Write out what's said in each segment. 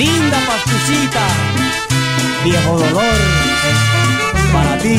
linda pastucita, viejo dolor, para ti.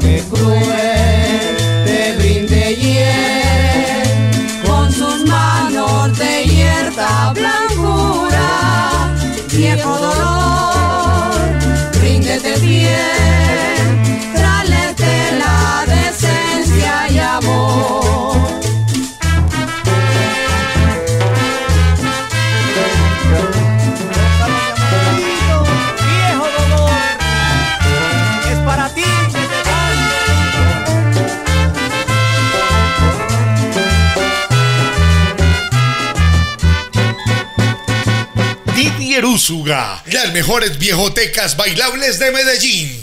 porque cruel. Las mejores viejotecas bailables de Medellín.